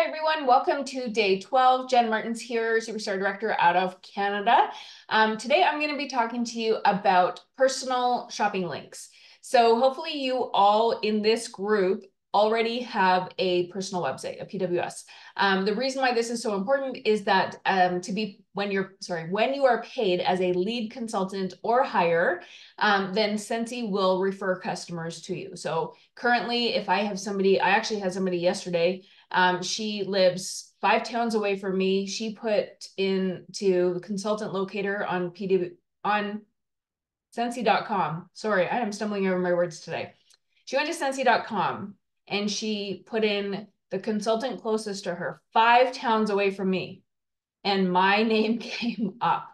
Hi, everyone. Welcome to day 12. Jen Martens here, Superstar Director out of Canada. Um, today, I'm going to be talking to you about personal shopping links. So hopefully you all in this group already have a personal website, a PWS. Um, the reason why this is so important is that um, to be when you're sorry when you are paid as a lead consultant or higher, um, then Scentsy will refer customers to you. So currently, if I have somebody, I actually had somebody yesterday um, she lives five towns away from me. She put into the consultant locator on PW on Scentsy.com. Sorry, I am stumbling over my words today. She went to Scentsy.com and she put in the consultant closest to her, five towns away from me. And my name came up.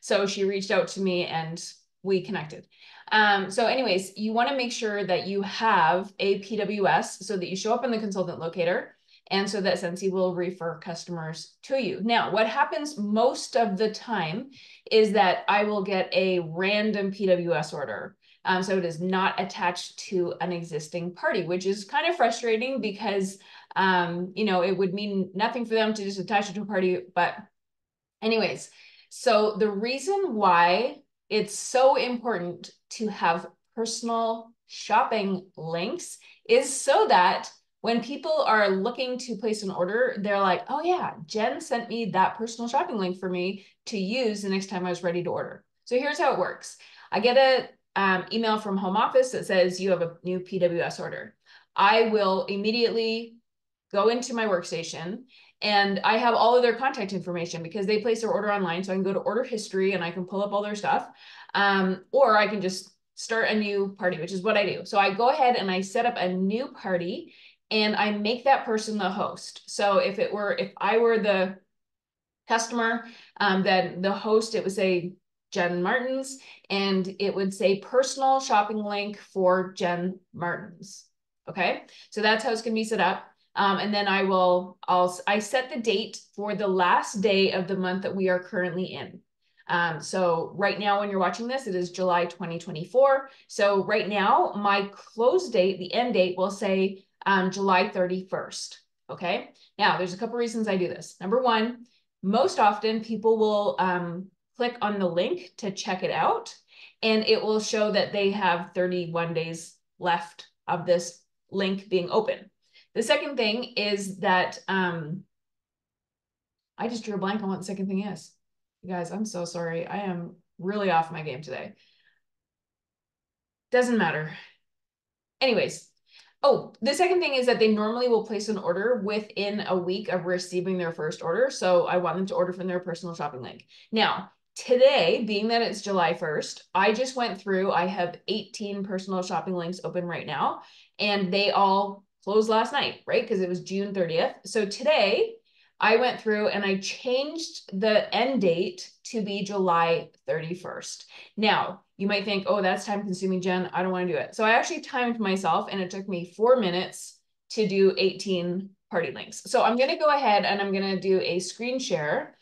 So she reached out to me and we connected. Um, so anyways, you want to make sure that you have a PWS so that you show up in the consultant locator and so that Scentsy will refer customers to you. Now, what happens most of the time is that I will get a random PWS order. Um, so it is not attached to an existing party, which is kind of frustrating because, um, you know, it would mean nothing for them to just attach it to a party. But anyways, so the reason why it's so important to have personal shopping links is so that when people are looking to place an order, they're like, oh yeah, Jen sent me that personal shopping link for me to use the next time I was ready to order. So here's how it works. I get a um, email from home office that says you have a new PWS order. I will immediately go into my workstation and I have all of their contact information because they place their order online. So I can go to order history and I can pull up all their stuff. Um, or I can just start a new party, which is what I do. So I go ahead and I set up a new party and I make that person the host. So if it were, if I were the customer, um, then the host, it would say Jen Martens, and it would say personal shopping link for Jen Martens. Okay, so that's how it's gonna be set up. Um, and then I will, I'll, I set the date for the last day of the month that we are currently in. Um, so right now, when you're watching this, it is July 2024. So right now, my close date, the end date will say um, July 31st. Okay. Now, there's a couple reasons I do this. Number one, most often people will um, click on the link to check it out, and it will show that they have 31 days left of this link being open. The second thing is that um, I just drew a blank on what the second thing is. You guys, I'm so sorry. I am really off my game today. Doesn't matter. Anyways, Oh, the second thing is that they normally will place an order within a week of receiving their first order. So I want them to order from their personal shopping link. Now, today, being that it's July 1st, I just went through, I have 18 personal shopping links open right now, and they all closed last night, right? Because it was June 30th. So today, I went through and I changed the end date to be July 31st. Now, you might think, oh, that's time consuming, Jen. I don't want to do it. So I actually timed myself and it took me four minutes to do 18 party links. So I'm going to go ahead and I'm going to do a screen share.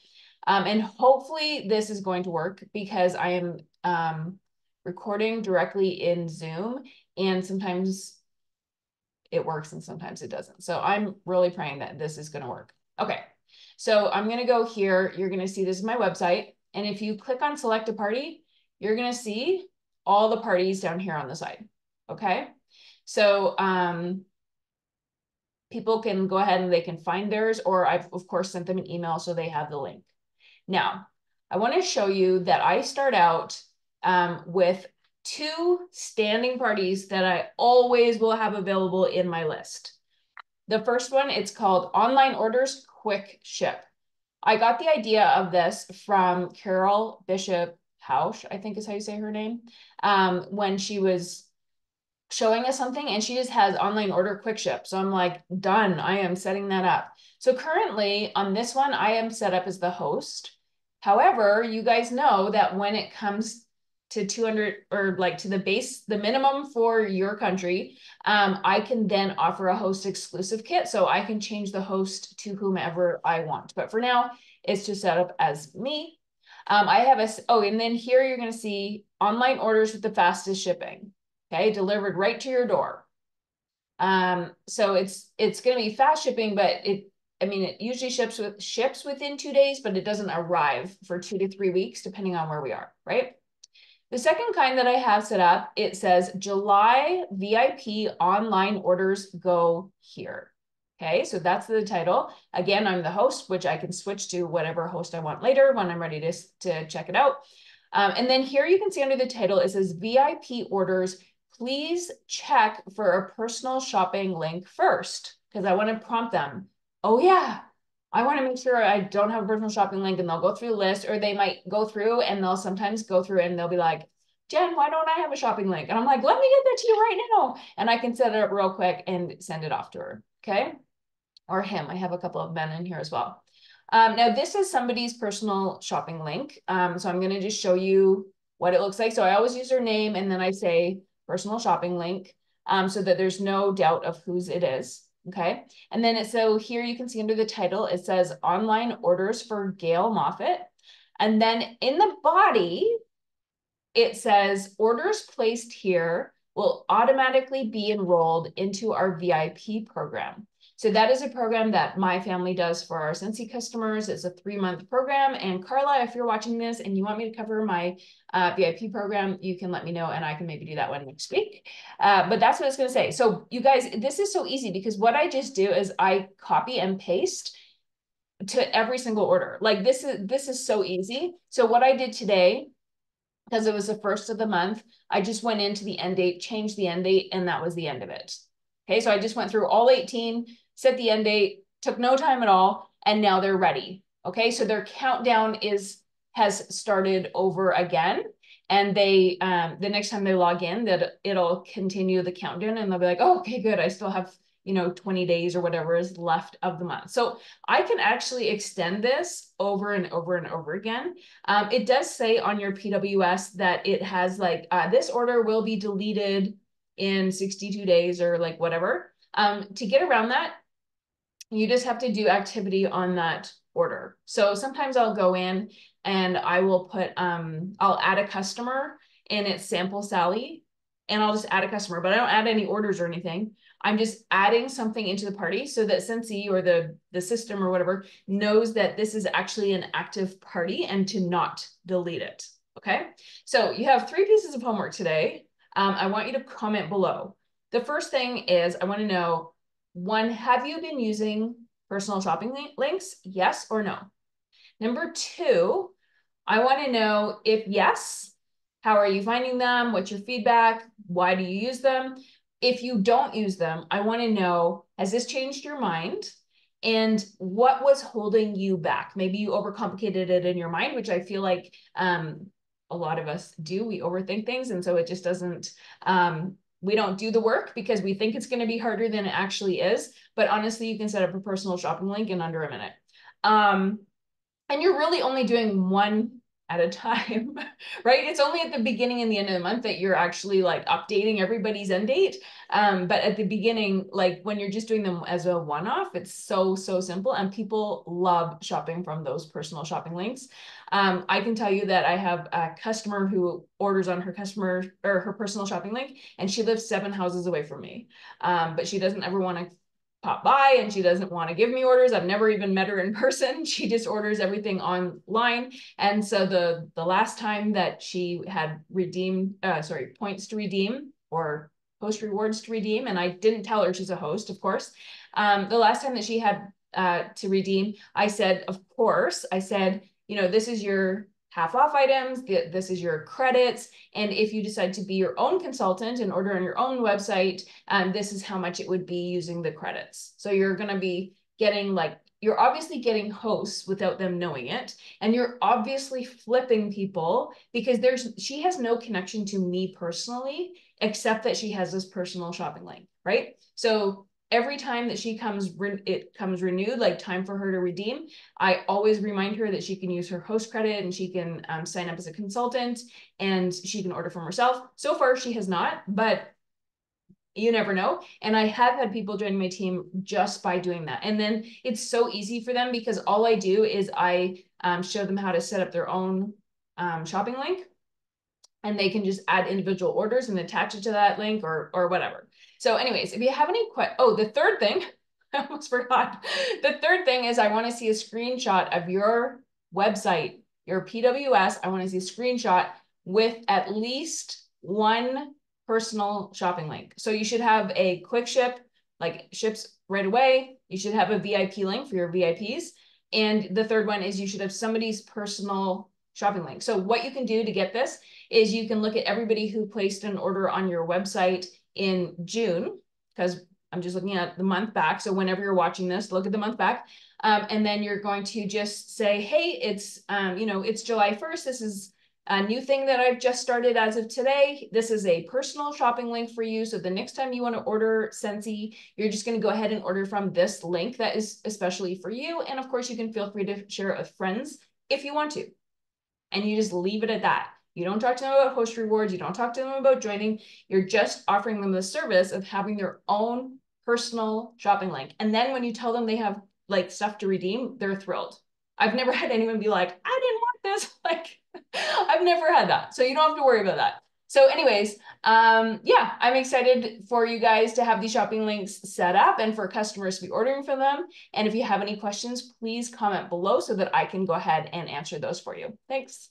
Um, and hopefully this is going to work because I am um, recording directly in Zoom and sometimes it works and sometimes it doesn't. So I'm really praying that this is going to work. Okay, so I'm going to go here. You're going to see this is my website. And if you click on select a party, you're going to see all the parties down here on the side. Okay. So um, people can go ahead and they can find theirs, or I've of course sent them an email so they have the link. Now, I want to show you that I start out um, with two standing parties that I always will have available in my list. The first one, it's called Online Orders Quick Ship. I got the idea of this from Carol Bishop Hausch, I think is how you say her name, um, when she was showing us something and she just has online order quick ship. So I'm like, done. I am setting that up. So currently on this one, I am set up as the host. However, you guys know that when it comes to 200 or like to the base, the minimum for your country, um, I can then offer a host exclusive kit. So I can change the host to whomever I want. But for now, it's just set up as me. Um, I have a, oh, and then here you're going to see online orders with the fastest shipping. Okay, delivered right to your door. Um, so it's it's going to be fast shipping, but it I mean, it usually ships with ships within two days, but it doesn't arrive for two to three weeks, depending on where we are, right? The second kind that I have set up, it says July VIP online orders go here. Okay, so that's the title. Again, I'm the host, which I can switch to whatever host I want later when I'm ready to, to check it out. Um, and then here you can see under the title, it says VIP orders. Please check for a personal shopping link first, because I want to prompt them. Oh yeah, I want to make sure I don't have a personal shopping link and they'll go through the list or they might go through and they'll sometimes go through and they'll be like, Jen, why don't I have a shopping link? And I'm like, let me get that to you right now. And I can set it up real quick and send it off to her. Okay. Or him. I have a couple of men in here as well. Um, now this is somebody's personal shopping link. Um, so I'm going to just show you what it looks like. So I always use their name and then I say personal shopping link um, so that there's no doubt of whose it is. Okay. And then it's so here you can see under the title, it says online orders for Gail Moffat. And then in the body, it says orders placed here will automatically be enrolled into our VIP program. So that is a program that my family does for our Scentsy customers. It's a three month program. And Carla, if you're watching this and you want me to cover my uh, VIP program, you can let me know and I can maybe do that one next week. Uh, but that's what it's going to say. So you guys, this is so easy because what I just do is I copy and paste to every single order. Like this is, this is so easy. So what I did today, because it was the first of the month, I just went into the end date, changed the end date, and that was the end of it. Okay, so I just went through all 18, set the end date, took no time at all, and now they're ready. Okay, so their countdown is has started over again. And they um the next time they log in, that it'll continue the countdown and they'll be like, oh, okay, good. I still have you know 20 days or whatever is left of the month so i can actually extend this over and over and over again um, it does say on your pws that it has like uh, this order will be deleted in 62 days or like whatever um, to get around that you just have to do activity on that order. So sometimes I'll go in and I will put, um, I'll add a customer and it's sample Sally and I'll just add a customer, but I don't add any orders or anything. I'm just adding something into the party so that Scentsy or the, the system or whatever knows that this is actually an active party and to not delete it. Okay. So you have three pieces of homework today. Um, I want you to comment below. The first thing is I want to know one, have you been using personal shopping links? Yes or no? Number two, I want to know if yes, how are you finding them? What's your feedback? Why do you use them? If you don't use them, I want to know, has this changed your mind? And what was holding you back? Maybe you overcomplicated it in your mind, which I feel like um, a lot of us do. We overthink things. And so it just doesn't um, we don't do the work because we think it's going to be harder than it actually is. But honestly, you can set up a personal shopping link in under a minute. Um, and you're really only doing one at a time, right? It's only at the beginning and the end of the month that you're actually like updating everybody's end date. Um, but at the beginning, like when you're just doing them as a one-off, it's so, so simple. And people love shopping from those personal shopping links. Um, I can tell you that I have a customer who orders on her customer or her personal shopping link, and she lives seven houses away from me. Um, but she doesn't ever want to pop by and she doesn't want to give me orders. I've never even met her in person. She just orders everything online. And so the the last time that she had redeemed, uh, sorry, points to redeem or host rewards to redeem, and I didn't tell her she's a host, of course. Um, the last time that she had uh, to redeem, I said, of course, I said, you know, this is your half off items, this is your credits. And if you decide to be your own consultant and order on your own website, um, this is how much it would be using the credits. So you're going to be getting like, you're obviously getting hosts without them knowing it. And you're obviously flipping people because there's, she has no connection to me personally, except that she has this personal shopping link, right? So every time that she comes it comes renewed like time for her to redeem i always remind her that she can use her host credit and she can um, sign up as a consultant and she can order from herself. So far she has not but you never know. And i have had people join my team just by doing that. And then it's so easy for them because all i do is i um, show them how to set up their own um, shopping link and they can just add individual orders and attach it to that link or or whatever so anyways, if you have any questions, oh, the third thing, I almost forgot. The third thing is I want to see a screenshot of your website, your PWS. I want to see a screenshot with at least one personal shopping link. So you should have a quick ship, like ships right away. You should have a VIP link for your VIPs. And the third one is you should have somebody's personal shopping link. So what you can do to get this is you can look at everybody who placed an order on your website in June, because I'm just looking at the month back. So whenever you're watching this, look at the month back. Um, and then you're going to just say, hey, it's, um, you know, it's July 1st. This is a new thing that I've just started as of today. This is a personal shopping link for you. So the next time you want to order Scentsy, you're just going to go ahead and order from this link that is especially for you. And of course, you can feel free to share it with friends if you want to. And you just leave it at that. You don't talk to them about host rewards. You don't talk to them about joining. You're just offering them the service of having their own personal shopping link. And then when you tell them they have like stuff to redeem, they're thrilled. I've never had anyone be like, I didn't want this. Like, I've never had that. So you don't have to worry about that. So anyways, um, yeah, I'm excited for you guys to have these shopping links set up and for customers to be ordering from them. And if you have any questions, please comment below so that I can go ahead and answer those for you. Thanks.